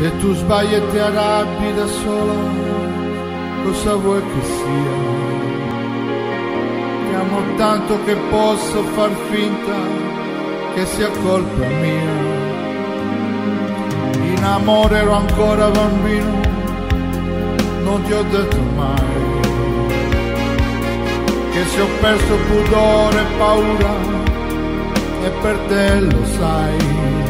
Se tu sbagli e ti arrabbi da sola, cosa vuoi che sia? Ti amo tanto che posso far finta che sia colpa mia. In amore ero ancora bambino, non ti ho detto mai che se ho perso pudore e paura e per te lo sai.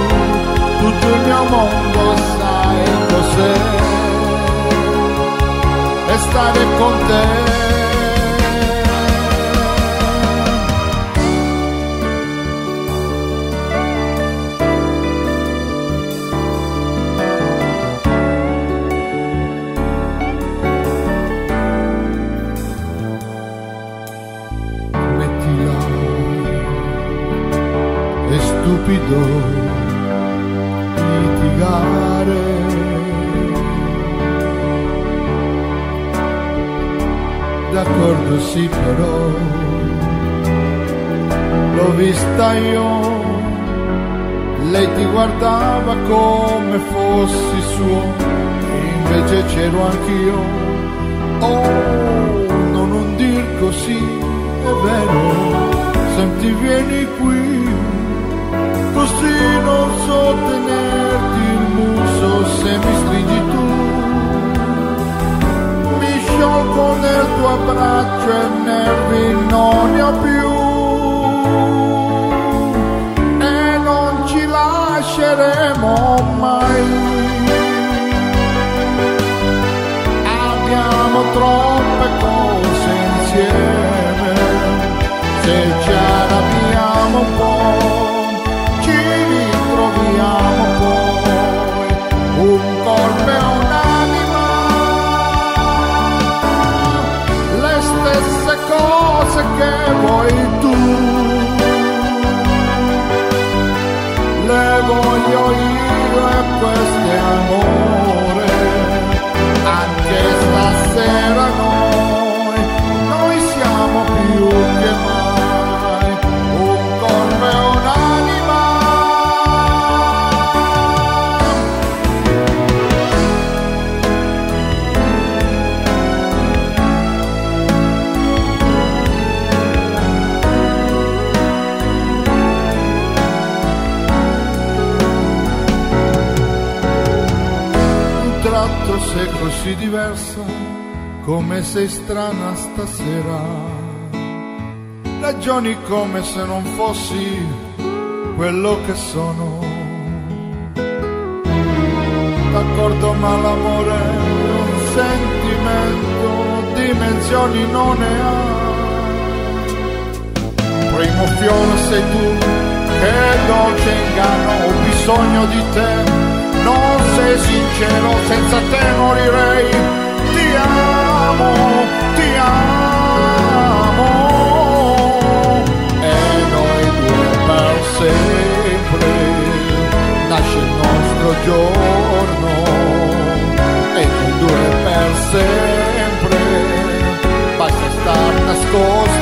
il mio mondo sai cos'è. E stare con te. Stupido litigare. d'accordo sì però l'ho vista io. Lei ti guardava come fossi suo invece c'ero anch'io. Oh no non dir così è vero senti vieni qui così non so tenerti abbraccio e nervi non ne ho più. E non ci lasceremo mai. Abbiamo troppe cose insieme. Se ci che un tratto sei così diversa, come sei strana stasera. Ragioni come se non fossi quello che sono. D'accordo ma l'amore è un sentimento, dimensioni non ne ha. Primo fiore sei tu, che dolce inganno, ho bisogno di te sei sincero, senza te morirei. Ti amo, ti amo. E noi due per sempre nasce il nostro giorno. E noi due per sempre basta star nascosti